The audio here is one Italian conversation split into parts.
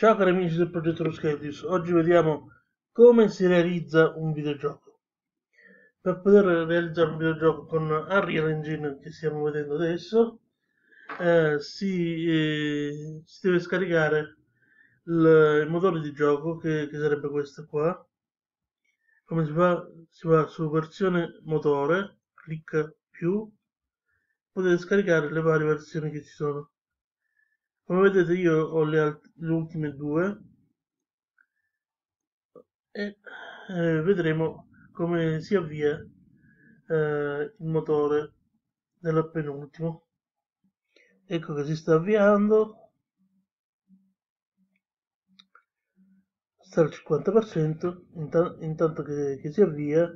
Ciao cari amici del progetto Ruskelius, oggi vediamo come si realizza un videogioco. Per poter realizzare un videogioco con Unreal Engine che stiamo vedendo adesso, eh, si, eh, si, deve scaricare il, il, motore di gioco che, che, sarebbe questo qua. Come si fa? Si va su versione motore, clicca più, potete scaricare le varie versioni che ci sono come vedete io ho le, le ultime due. E eh, vedremo come si avvia eh, il motore del penultimo ecco che si sta avviando. Sta al 50% intanto, intanto che, che, si avvia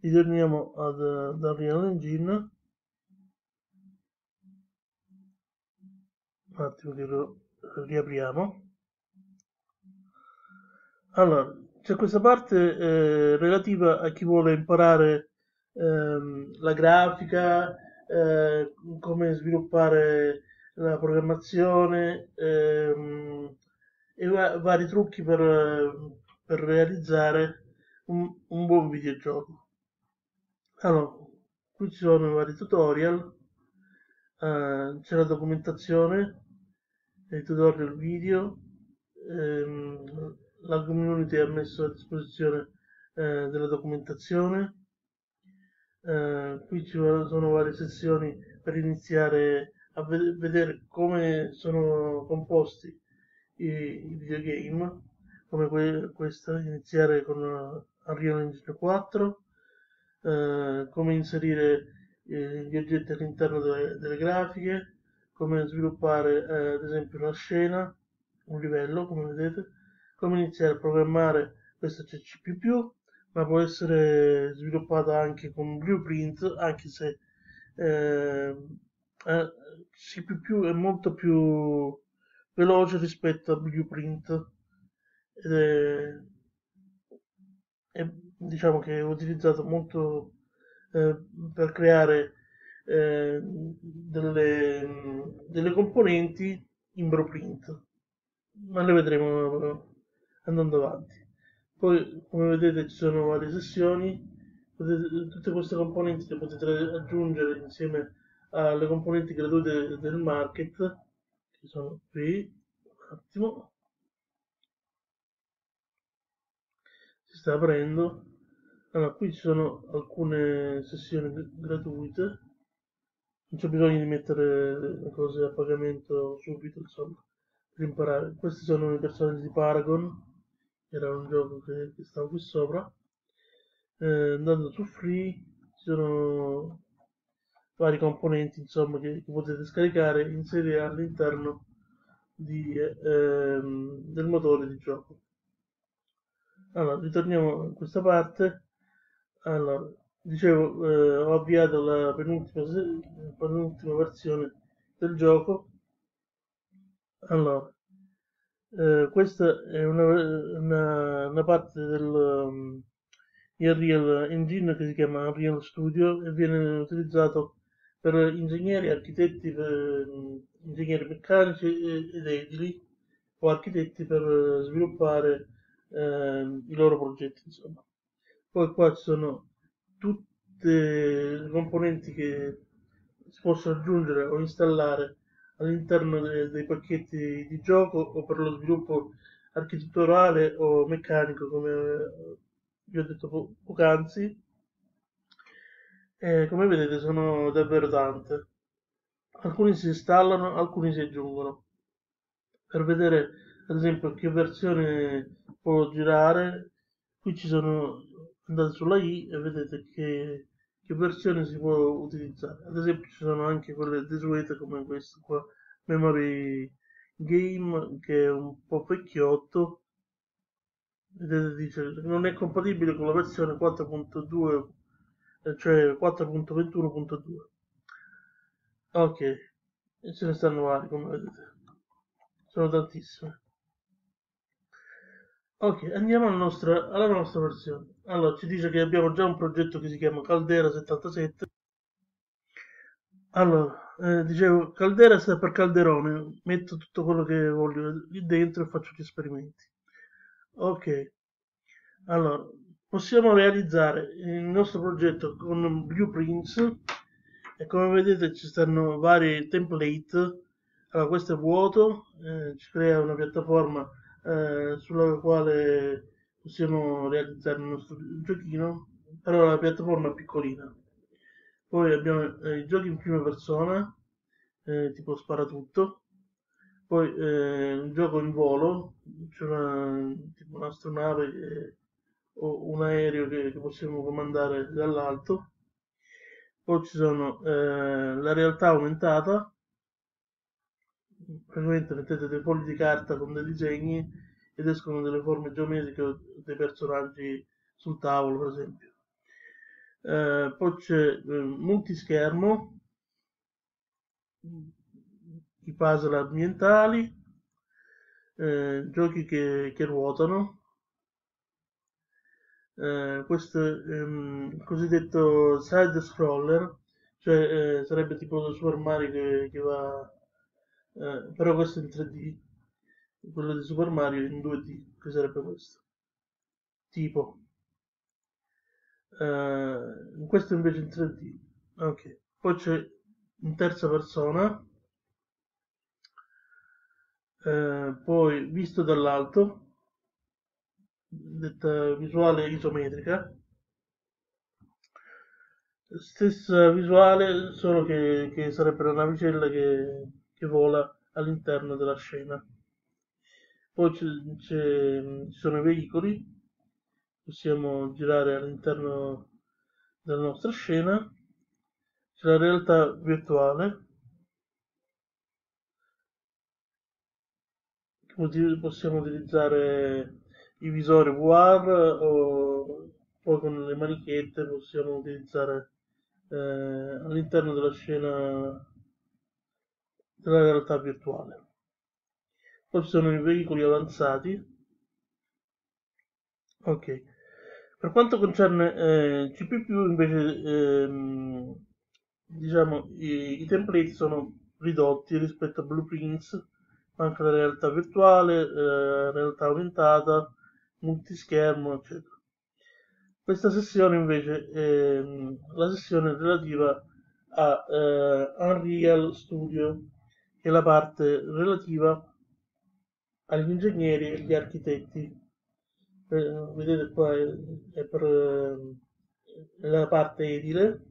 ritorniamo ad, ad Unreal Engine un attimo che lo riapriamo. Allora c'è questa parte eh, relativa a chi vuole imparare ehm, la grafica eh, come sviluppare la programmazione ehm, e va vari trucchi per, per realizzare un, un, buon videogioco. Allora qui ci sono vari tutorial eh, c'è la documentazione nei tutorial video ehm, la community ha messo a disposizione eh, della documentazione. Eh, qui ci sono varie sezioni per iniziare a ved vedere come sono composti i, i videogame come que questa iniziare con Unreal Engine 4 eh, come inserire eh, gli oggetti all'interno delle, delle grafiche come sviluppare eh, ad esempio una scena, un livello, come vedete, come iniziare a programmare questa CC++, ma può essere sviluppata anche con Blueprint, anche se eh, eh, C++ è molto più veloce rispetto a Blueprint. Ed è, è diciamo che è utilizzato molto eh, per creare eh, delle, delle, componenti in blueprint. Ma le vedremo andando avanti. Poi come vedete ci sono varie sessioni. Potete, tutte queste componenti le potete aggiungere insieme alle componenti gratuite del market che sono qui. Un attimo. Si sta aprendo allora qui ci sono alcune sessioni gratuite. Non c'è bisogno di mettere le cose a pagamento subito insomma per imparare. Questi sono i personaggi di Paragon era un gioco che, che stava qui sopra. Eh, andando su free ci sono vari componenti insomma che, che potete scaricare e inserire all'interno ehm, del motore di gioco. Allora ritorniamo a questa parte allora dicevo eh, ho avviato la penultima, penultima versione del gioco allora eh, questa è una, una, una parte del um, Unreal Engine che si chiama Unreal Studio e viene utilizzato per ingegneri, architetti, per, um, ingegneri meccanici ed edili o architetti per sviluppare eh, i loro progetti insomma. Poi qua ci sono tutte le componenti che si possono aggiungere o installare all'interno de dei pacchetti di gioco o per lo sviluppo architetturale o meccanico come vi ho detto po poc'anzi. E come vedete sono davvero tante. Alcuni si installano alcuni si aggiungono. Per vedere ad esempio che versione può girare qui ci sono andate sulla i e vedete che, che versione si può utilizzare. Ad esempio ci sono anche quelle desuete come questo qua memory game che è un po' vecchiotto. Vedete dice non è compatibile con la versione 4.2 eh, cioè 4.21.2 ok e ce ne stanno vari come vedete. Sono tantissime. Ok andiamo alla nostra, alla nostra versione allora ci dice che abbiamo già un progetto che si chiama caldera 77 allora, eh, dicevo, caldera sta per calderone, metto tutto quello che voglio lì dentro e faccio gli esperimenti. Ok, allora, possiamo realizzare il nostro progetto con blueprints e come vedete ci stanno vari template. Allora, questo è vuoto, eh, ci crea una piattaforma eh, sulla quale possiamo realizzare il nostro giochino, però la piattaforma è piccolina. Poi abbiamo eh, i giochi in prima persona, eh, tipo sparatutto. Poi eh, un gioco in volo, c'è una, tipo un'astronave che, o un aereo che, che, possiamo comandare dall'alto. Poi ci sono eh, la realtà aumentata, praticamente mettete dei fogli di carta con dei disegni ed escono delle forme geometriche dei personaggi sul tavolo, per esempio. Eh, poi c'è eh, multischermo, i puzzle ambientali, eh, giochi che, che ruotano, eh, questo è um, cosiddetto side scroller, cioè eh, sarebbe tipo Super Mario che, che va, eh, però questo in 3D, quello di Super Mario in 2D, che sarebbe questo, tipo. Uh, questo invece in 3D. Ok, poi c'è in terza persona, uh, poi visto dall'alto, detta visuale isometrica. Stessa visuale, solo che, che sarebbe una navicella che, che vola all'interno della scena. Poi ci sono i veicoli possiamo girare all'interno della nostra scena. C'è la realtà virtuale. Possiamo utilizzare i visori VR o poi con le manichette possiamo utilizzare eh, all'interno della scena della realtà virtuale sono i veicoli avanzati ok per quanto concerne eh, C++, invece, ehm, diciamo, i, i, template sono ridotti rispetto a Blueprints, anche la realtà virtuale, eh, realtà aumentata, multischermo, eccetera. Questa sessione invece è la sessione relativa a eh, Unreal Studio, che è la parte relativa agli ingegneri e agli architetti. Eh, vedete qua è, è per eh, la parte edile.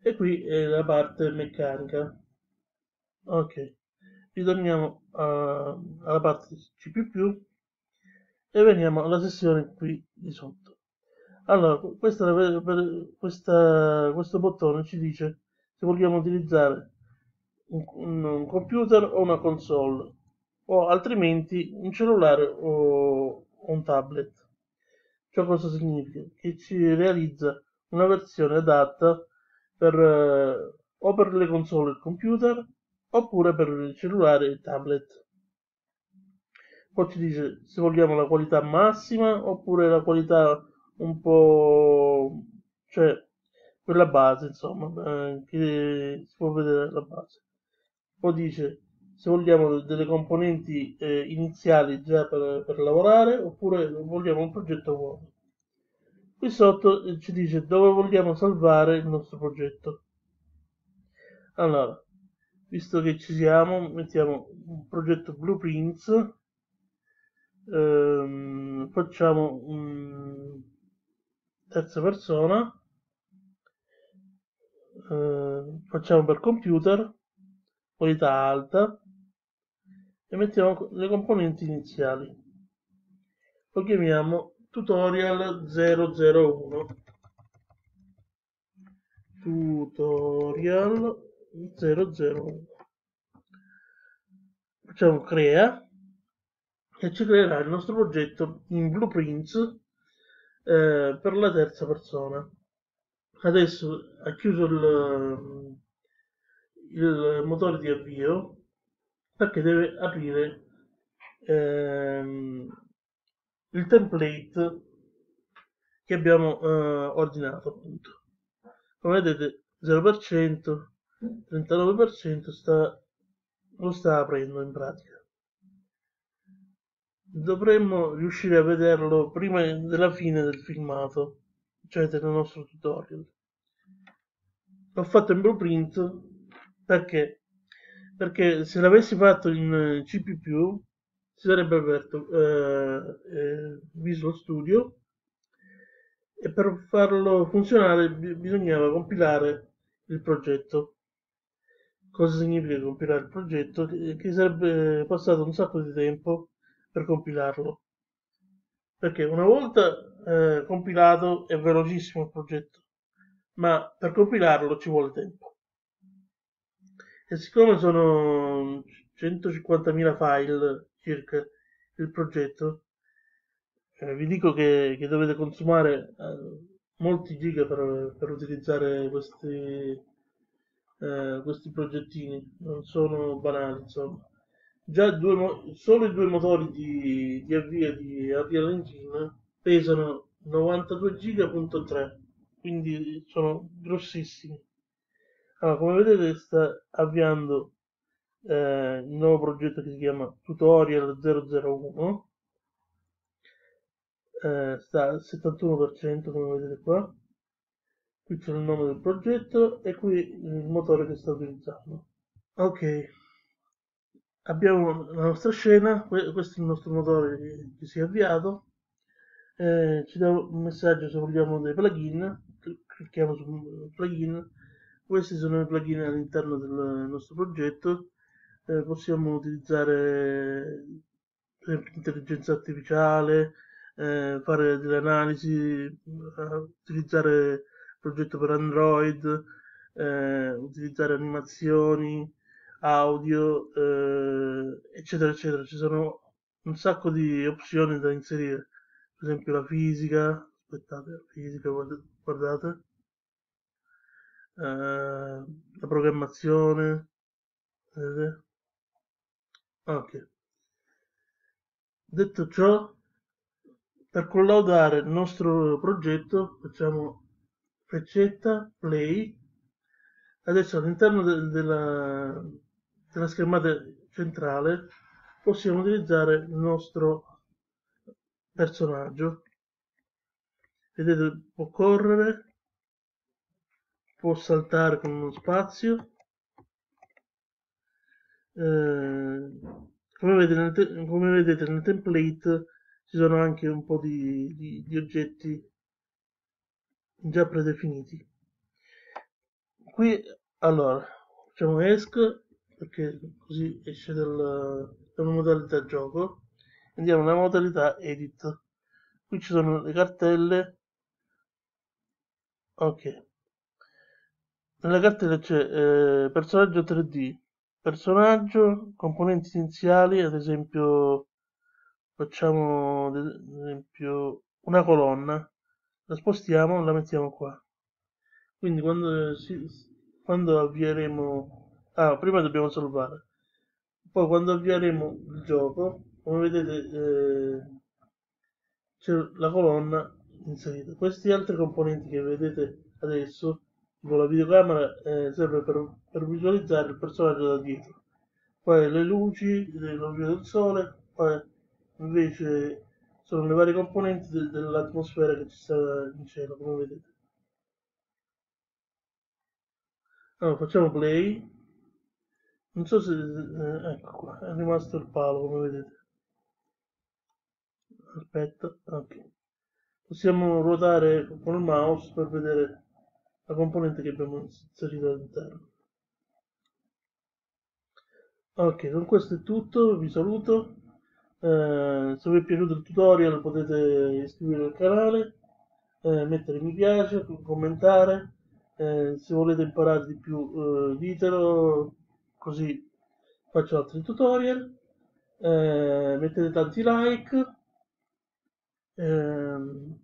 E qui è la parte meccanica. Ok ritorniamo a, alla parte C++ e veniamo alla sessione qui di sotto. Allora questa, questa, questo bottone ci dice se vogliamo utilizzare un, un computer o una console o altrimenti un cellulare o un tablet. Ciò cosa significa? Che ci realizza una versione adatta per, eh, o per le console e il computer oppure per il cellulare e il tablet. Poi ci dice se vogliamo la qualità massima oppure la qualità un po' cioè quella base insomma eh, che si può vedere la base. Poi dice se vogliamo delle componenti eh, iniziali già per, per, lavorare oppure vogliamo un progetto nuovo. Qui sotto eh, ci dice dove vogliamo salvare il nostro progetto. Allora, visto che ci siamo, mettiamo un progetto Blueprints, ehm, facciamo un terza persona, eh, facciamo per computer, qualità alta, e mettiamo le componenti iniziali. Lo chiamiamo tutorial 001. Tutorial 001. Facciamo crea e ci creerà il nostro progetto in blueprints eh, per la terza persona. Adesso ha chiuso il, il motore di avvio perché deve aprire ehm, il template che abbiamo eh, ordinato appunto come vedete 0%, 39% sta, lo sta aprendo in pratica. Dovremmo riuscire a vederlo prima della fine del filmato, cioè del nostro tutorial. L'ho fatto in blueprint perché? Perché se l'avessi fatto in C++ si sarebbe aperto eh, eh, Visual Studio e per farlo funzionare bisognava compilare il progetto. Cosa significa compilare il progetto? Che sarebbe passato un sacco di tempo per compilarlo. Perché una volta eh, compilato è velocissimo il progetto, ma per compilarlo ci vuole tempo. E siccome sono 150.000 file circa il progetto, eh, vi dico che, che, dovete consumare eh, molti giga per, per utilizzare questi, eh, questi progettini, non sono banali insomma. Già due, solo i due motori di, di avvio di Unreal Engine pesano 92 giga.3 quindi sono grossissimi. Allora, come vedete sta avviando eh, il nuovo progetto che si chiama Tutorial 001 eh, sta al 71% come vedete qua. Qui c'è il nome del progetto e qui il motore che sta utilizzando. Ok. Abbiamo la nostra scena questo è il nostro motore che, si è avviato. Eh, ci dà un messaggio se vogliamo dei plugin clicchiamo su plugin questi sono i plugin all'interno del nostro progetto. Eh, possiamo utilizzare per esempio intelligenza artificiale eh, fare delle analisi, eh, utilizzare il progetto per Android, eh, utilizzare animazioni, audio, eh, eccetera, eccetera. Ci sono un sacco di opzioni da inserire, per esempio la fisica, aspettate, la fisica, guardate, eh, la programmazione, vedete? Ok. Detto ciò, per collaudare il nostro progetto facciamo freccetta play adesso all'interno de della, della schermata centrale possiamo utilizzare il nostro personaggio vedete può correre può saltare con uno spazio. Eh, come, vedete nel come vedete nel template ci sono anche un po' di, di, di oggetti già predefiniti. Qui allora facciamo esc perché così esce dal, dalla modalità gioco. Andiamo nella modalità edit. Qui ci sono le cartelle. Ok nella cartella c'è eh, personaggio 3d personaggio componenti iniziali ad esempio facciamo ad esempio una colonna. La spostiamo la mettiamo qua. Quindi quando, si, quando avvieremo ah prima dobbiamo salvare. Poi quando avvieremo il gioco come vedete eh, c'è la colonna inserita. Questi altri componenti che vedete adesso tipo la videocamera eh, serve per, per visualizzare il personaggio da dietro. Poi le luci le luci del sole poi invece sono le varie componenti de dell'atmosfera che ci sta in cielo come vedete. Allora facciamo play. Non so se eh, ecco qua è rimasto il palo come vedete. Aspetta ok. Possiamo ruotare con il mouse per vedere la componente che abbiamo inserito all'interno. Ok con questo è tutto vi saluto. Eh, se vi è piaciuto il tutorial potete iscrivervi al canale eh, mettere mi piace commentare eh, se volete imparare di più eh, ditelo così faccio altri tutorial. Eh, mettete tanti like ehm,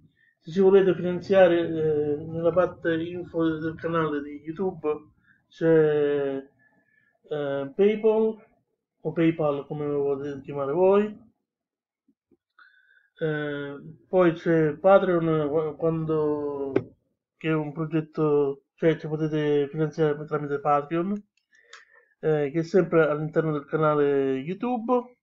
se ci volete finanziare eh, nella parte info del canale di youtube c'è paypal o paypal come lo volete chiamare voi. Eh, poi c'è Patreon quando che è un progetto cioè ci potete finanziare tramite Patreon, eh, che è sempre all'interno del canale YouTube